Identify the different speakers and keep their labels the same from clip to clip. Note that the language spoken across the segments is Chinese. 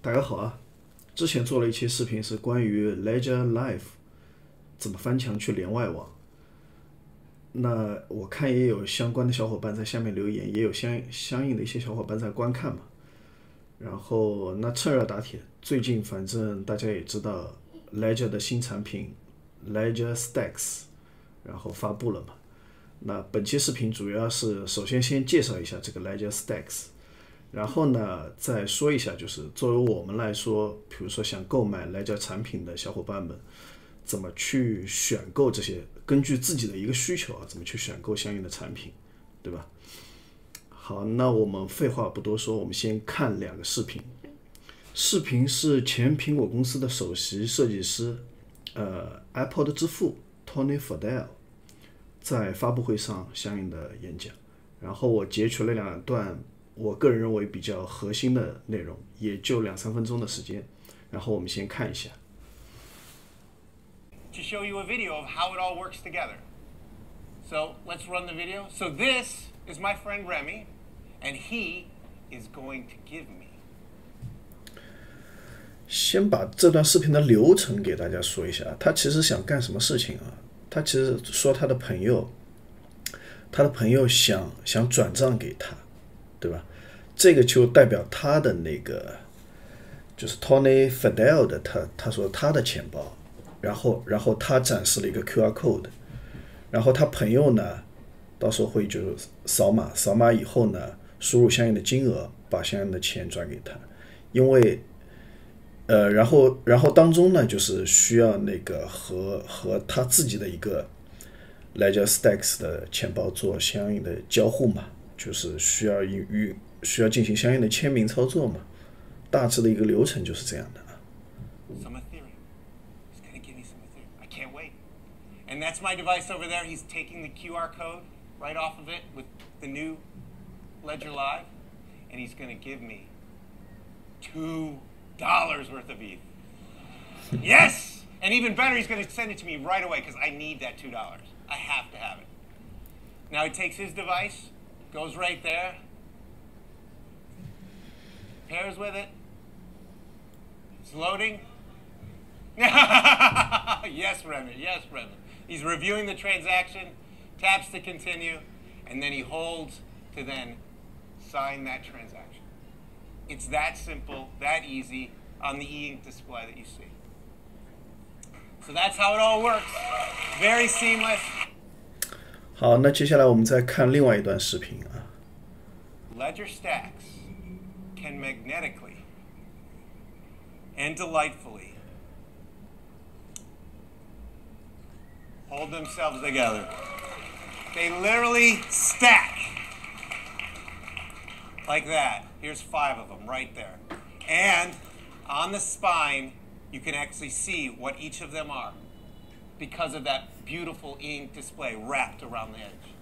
Speaker 1: 大家好啊！之前做了一期视频是关于 Ledger Live 怎么翻墙去连外网。那我看也有相关的小伙伴在下面留言，也有相相应的一些小伙伴在观看嘛。然后那趁热打铁，最近反正大家也知道 Ledger 的新产品 Ledger Stacks，然后发布了嘛。那本期视频主要是首先先介绍一下这个 Ledger Stacks，然后呢再说一下，就是作为我们来说，比如说想购买来家产品的小伙伴们，怎么去选购这些，根据自己的一个需求啊，怎么去选购相应的产品，对吧？好，那我们废话不多说，我们先看两个视频。视频是前苹果公司的首席设计师，呃，Apple 的之父 Tony Fadell 在发布会上相应的演讲。然后我截取了两段我个人认为比较核心的内容，也就两三分钟的时间。然后我们先看一下。
Speaker 2: to show you a video of how it all works together. So let's run the video. So this is my friend Remy, and he is going to give me.
Speaker 1: 先把这段视频的流程给大家说一下，他其实想干什么事情啊？他其实说他的朋友，他的朋友想想转账给他，对吧？这个就代表他的那个，就是 Tony Fadell 的他他说他的钱包，然后然后他展示了一个 QR code，然后他朋友呢，到时候会就扫码，扫码以后呢，输入相应的金额，把相应的钱转给他，因为。呃，然后，然后当中呢，就是需要那个和和他自己的一个 Ledger Stacks 的钱包做相应的交互嘛，就是需要与与需要进行相应的签名操作嘛，大致的一个流程就是这样的啊。
Speaker 2: Some Ethereum. He's going to give me some Ethereum. I can't wait. And that's my device over there. He's taking the QR code right off of it with the new Ledger Live, and he's going to give me two dollars worth of ETH. yes, and even better, he's going to send it to me right away because I need that two dollars. I have to have it. Now he takes his device, goes right there, pairs with it. It's loading. yes, Remy. Yes, Remy. He's reviewing the transaction, taps to continue, and then he holds to then sign that transaction. It's that simple, that easy on the e-ink display that you see. So that's how it all works. Very seamless.
Speaker 1: 好，那接下来我们再看另外一段视频啊。
Speaker 2: Ledger stacks can magnetically and delightfully hold themselves together. They literally stack like that. Here's five of them right there. And on the spine, you can actually see what each of them are because of that beautiful ink display wrapped around the edge.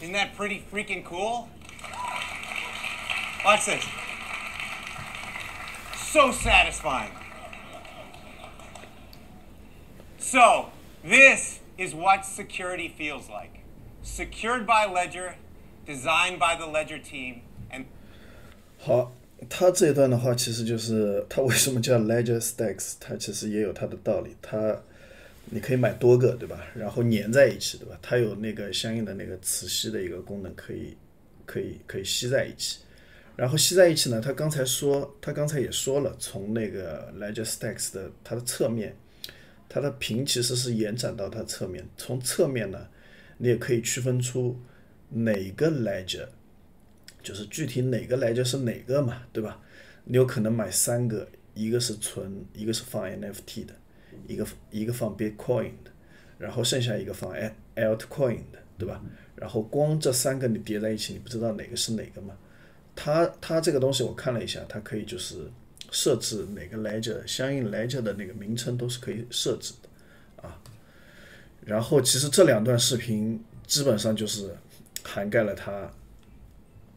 Speaker 2: Isn't that pretty freaking cool? Watch this. So satisfying. So, this is what security feels like. Secured by Ledger, designed by the Ledger team, and
Speaker 1: 好，他这一段的话，其实就是他为什么叫 Ledger Stacks，它其实也有它的道理。它 你可以买多个，对吧？然后粘在一起，对吧？它有那个相应的那个磁吸的一个功能，可以可以可以吸在一起。然后吸在一起呢，他刚才说，他刚才也说了，从那个 Ledger Stacks 的它的侧面，它的屏其实是延展到它侧面，从侧面呢，你也可以区分出哪个 Ledger。就是具体哪个来着是哪个嘛，对吧？你有可能买三个，一个是存，一个是放 NFT 的，一个一个放 Bitcoin 的，然后剩下一个放 Altcoin 的，对吧？然后光这三个你叠在一起，你不知道哪个是哪个嘛？它它这个东西我看了一下，它可以就是设置哪个 ledger 相应 ledger 的那个名称都是可以设置的啊。然后其实这两段视频基本上就是涵盖了它。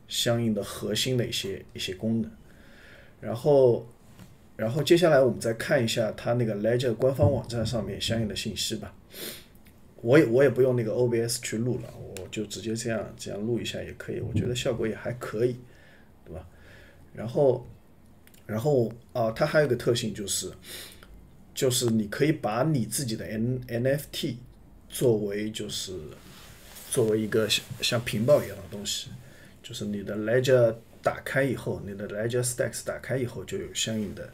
Speaker 1: 相应的核心的一些一些功能，然后，然后接下来我们再看一下它那个 Ledger 官方网站上面相应的信息吧。我也我也不用那个 OBS 去录了，我就直接这样这样录一下也可以，我觉得效果也还可以，对吧？然后，然后啊，它还有个特性就是，就是你可以把你自己的 N NFT 作为就是作为一个像像屏保一样的东西，就是你的 Ledger 打开以后，你的 Ledger Stacks 打开以后就有相应的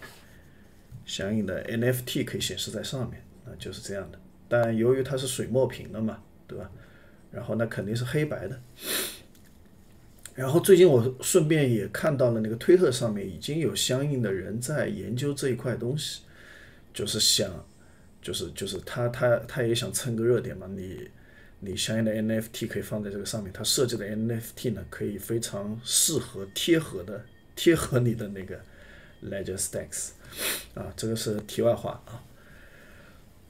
Speaker 1: 相应的 NFT 可以显示在上面，啊，就是这样的。但由于它是水墨屏的嘛，对吧？然后那肯定是黑白的。然后最近我顺便也看到了那个推特上面已经有相应的人在研究这一块东西，就是想，就是就是他他他也想蹭个热点嘛。你你相应的 NFT 可以放在这个上面，它设计的 NFT 呢可以非常适合贴合的贴合你的那个 Ledger Stacks，啊，这个是题外话啊。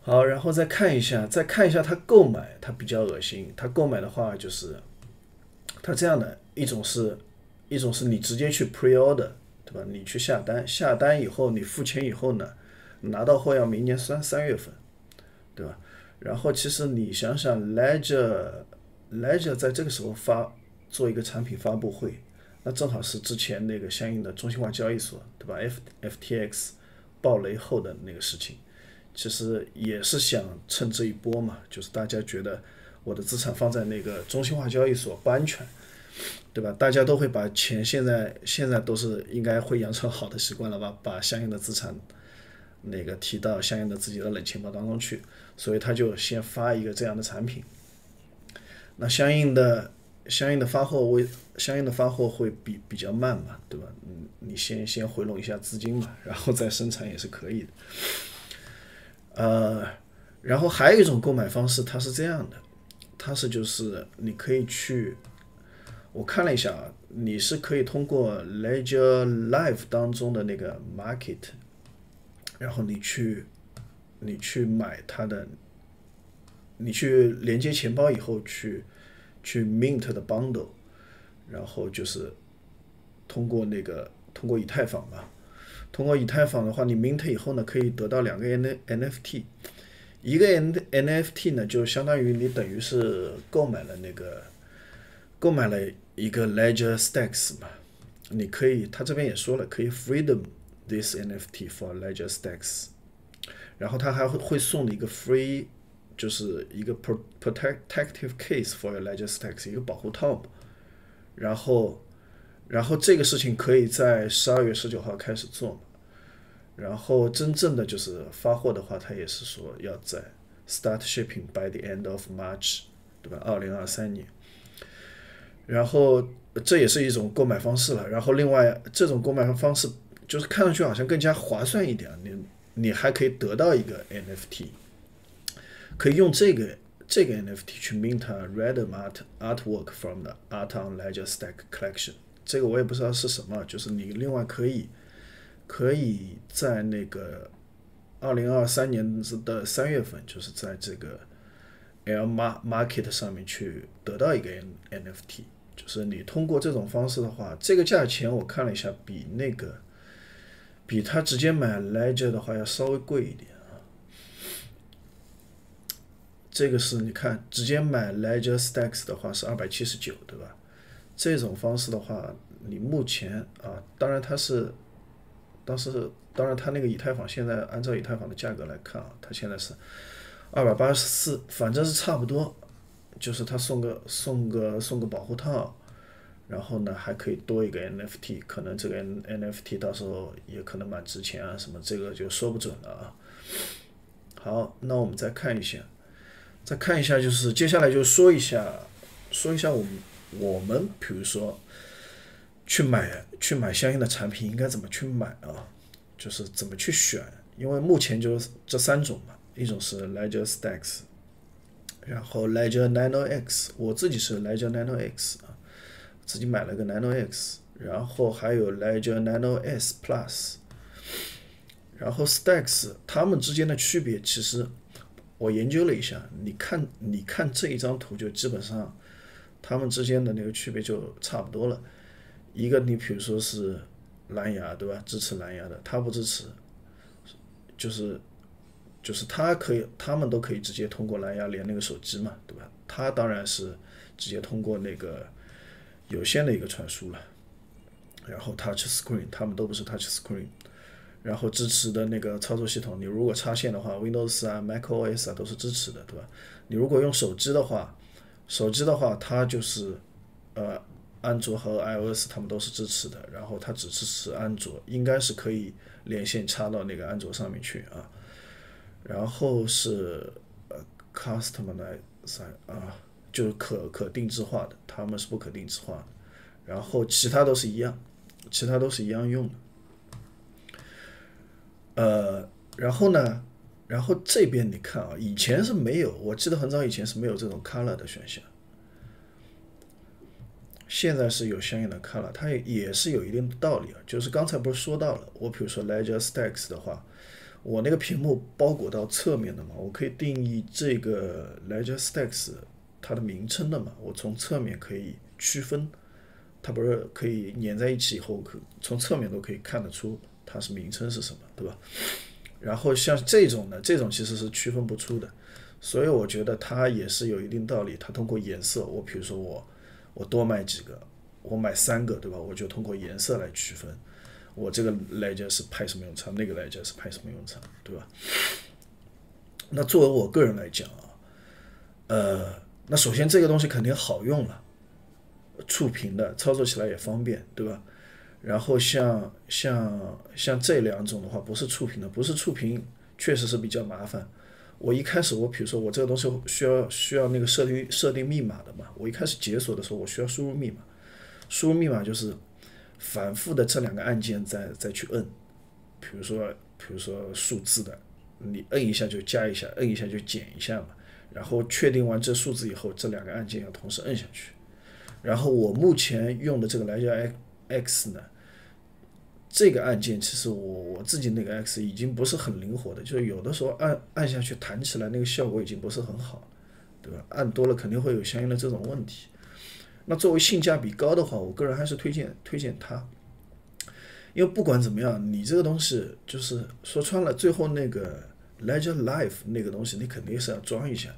Speaker 1: 好，然后再看一下，再看一下他购买，他比较恶心。他购买的话就是，他这样的一种是，一种是你直接去 pre order，对吧？你去下单，下单以后你付钱以后呢，拿到货要明年三三月份，对吧？然后其实你想想，Ledger，Ledger 在这个时候发做一个产品发布会，那正好是之前那个相应的中心化交易所，对吧？F FTX 爆雷后的那个事情。其实也是想趁这一波嘛，就是大家觉得我的资产放在那个中心化交易所不安全，对吧？大家都会把钱现在现在都是应该会养成好的习惯了吧，把相应的资产那个提到相应的自己的冷钱包当中去，所以他就先发一个这样的产品，那相应的相应的发货会相应的发货会比比较慢嘛，对吧？嗯，你先先回笼一下资金嘛，然后再生产也是可以的。呃，然后还有一种购买方式，它是这样的，它是就是你可以去，我看了一下啊，你是可以通过 Ledger Live 当中的那个 Market，然后你去你去买它的，你去连接钱包以后去去 Mint 的 Bundle，然后就是通过那个通过以太坊吧。通过以太坊的话，你 mint 以后呢，可以得到两个 N NFT，一个 N NFT 呢，就相当于你等于是购买了那个购买了一个 Ledger Stacks 嘛，你可以，他这边也说了，可以 freedom this NFT for Ledger Stacks，然后他还会会送你一个 free，就是一个 protective case for your Ledger Stacks 一个保护套，然后。然后这个事情可以在十二月十九号开始做嘛，然后真正的就是发货的话，他也是说要在 start shipping by the end of March，对吧？二零二三年。然后这也是一种购买方式了。然后另外这种购买方式就是看上去好像更加划算一点，你你还可以得到一个 NFT，可以用这个这个 NFT 去 mint red art artwork from the Art on Ledger Stack collection。这个我也不知道是什么，就是你另外可以，可以在那个二零二三年的三月份，就是在这个 L Market 上面去得到一个 NFT，就是你通过这种方式的话，这个价钱我看了一下，比那个比他直接买 Ledger 的话要稍微贵一点啊。这个是你看直接买 Ledger Stacks 的话是二百七十九，对吧？这种方式的话，你目前啊，当然它是，当时当然它那个以太坊现在按照以太坊的价格来看啊，它现在是二百八十四，反正是差不多，就是他送个送个送个保护套，然后呢还可以多一个 NFT，可能这个 N NFT 到时候也可能蛮值钱啊，什么这个就说不准了啊。好，那我们再看一下，再看一下就是接下来就说一下说一下我们。我们比如说去买去买相应的产品，应该怎么去买啊？就是怎么去选？因为目前就这三种嘛，一种是 Ledger Stacks，然后 Ledger Nano X，我自己是 Ledger Nano X 啊，自己买了个 Nano X，然后还有 Lege Nano S Plus，然后 Stacks 它们之间的区别，其实我研究了一下，你看你看这一张图就基本上。它们之间的那个区别就差不多了，一个你比如说是蓝牙对吧？支持蓝牙的，它不支持，就是就是它可以，他们都可以直接通过蓝牙连那个手机嘛，对吧？它当然是直接通过那个有线的一个传输了。然后 Touch Screen，他们都不是 Touch Screen。然后支持的那个操作系统，你如果插线的话，Windows 啊、macOS 啊都是支持的，对吧？你如果用手机的话，手机的话它就是呃，安卓和 iOS 他们都是支持的，然后它只支持安卓，应该是可以连线插到那个安卓上面去啊。然后是呃，customize 啊，就是可可定制化的，他们是不可定制化的。然后其他都是一样，其他都是一样用的。呃，然后呢，然后这边你看啊，以前是没有，我记得很早以前是没有这种 color 的选项，现在是有相应的 color，它也也是有一定的道理啊。就是刚才不是说到了，我比如说 Ledger Stacks 的话，我那个屏幕包裹到侧面的嘛，我可以定义这个 Ledger Stacks 它的名称的嘛，我从侧面可以区分，它不是可以粘在一起以后，可从侧面都可以看得出。它是名称是什么，对吧？然后像这种呢，这种其实是区分不出的，所以我觉得它也是有一定道理。它通过颜色，我比如说我我多买几个，我买三个，对吧？我就通过颜色来区分，我这个来讲是派什么用场，那个来讲是派什么用场，对吧？那作为我个人来讲啊，呃，那首先这个东西肯定好用了，触屏的，操作起来也方便，对吧？然后像像像这两种的话，不是触屏的，不是触屏，确实是比较麻烦。我一开始我比如说我这个东西需要需要那个设定设定密码的嘛，我一开始解锁的时候我需要输入密码，输入密码就是反复的这两个按键再再去摁，比如说比如说数字的，你摁一下就加一下，摁一下就减一下嘛，然后确定完这数字以后，这两个按键要同时摁下去。然后我目前用的这个来叫 X 呢。这个按键其实我我自己那个 X 已经不是很灵活的，就是有的时候按按下去弹起来那个效果已经不是很好，对吧？按多了肯定会有相应的这种问题。那作为性价比高的话，我个人还是推荐推荐它，因为不管怎么样，你这个东西就是说穿了，最后那个 Ledger Life 那个东西你肯定是要装一下。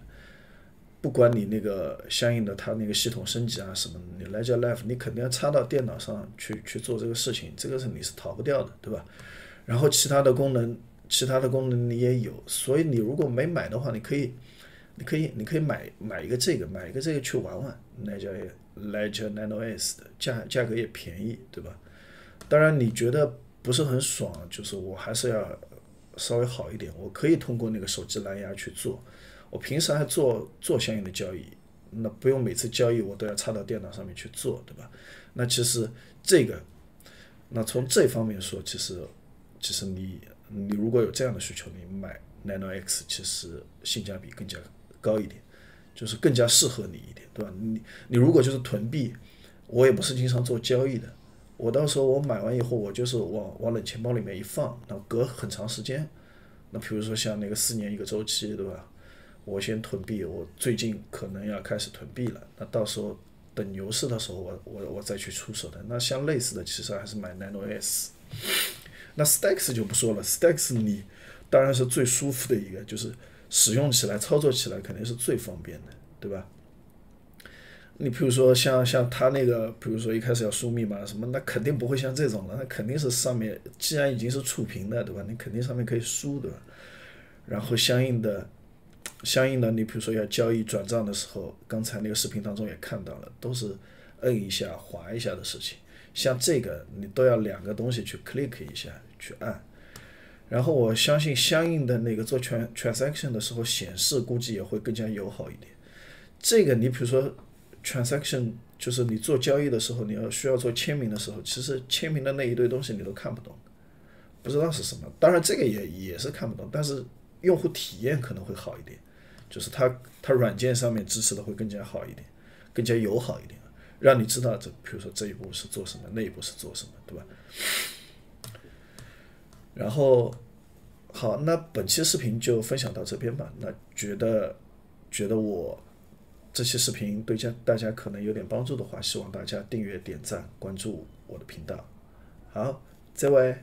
Speaker 1: 不管你那个相应的它那个系统升级啊什么，你 Ledger Life 你肯定要插到电脑上去去做这个事情，这个是你是逃不掉的，对吧？然后其他的功能，其他的功能你也有，所以你如果没买的话，你可以，你可以，你可以买买一个这个，买一个这个去玩玩，那叫来叫 Nano S 的价价格也便宜，对吧？当然你觉得不是很爽，就是我还是要稍微好一点，我可以通过那个手机蓝牙去做。我平时还做做相应的交易，那不用每次交易我都要插到电脑上面去做，对吧？那其实这个，那从这方面说，其实其实你你如果有这样的需求，你买 Nano X 其实性价比更加高一点，就是更加适合你一点，对吧？你你如果就是囤币，我也不是经常做交易的，我到时候我买完以后，我就是往往冷钱包里面一放，那隔很长时间，那比如说像那个四年一个周期，对吧？我先囤币，我最近可能要开始囤币了。那到时候等牛市的时候，我我我再去出手的。那像类似的，其实还是买 Nano S。那 Stacks 就不说了，Stacks 你当然是最舒服的一个，就是使用起来、操作起来肯定是最方便的，对吧？你比如说像像他那个，比如说一开始要输密码什么，那肯定不会像这种的，那肯定是上面既然已经是触屏的，对吧？你肯定上面可以输，对吧？然后相应的。相应的，你比如说要交易转账的时候，刚才那个视频当中也看到了，都是摁一下、滑一下的事情。像这个，你都要两个东西去 click 一下去按。然后我相信相应的那个做 trans transaction 的时候显示估计也会更加友好一点。这个你比如说 transaction 就是你做交易的时候，你要需要做签名的时候，其实签名的那一堆东西你都看不懂，不知道是什么。当然这个也也是看不懂，但是用户体验可能会好一点。就是它，它软件上面支持的会更加好一点，更加友好一点，让你知道这，比如说这一步是做什么，那一步是做什么，对吧？然后，好，那本期视频就分享到这边吧。那觉得，觉得我这期视频对家大家可能有点帮助的话，希望大家订阅、点赞、关注我的频道。好，再会。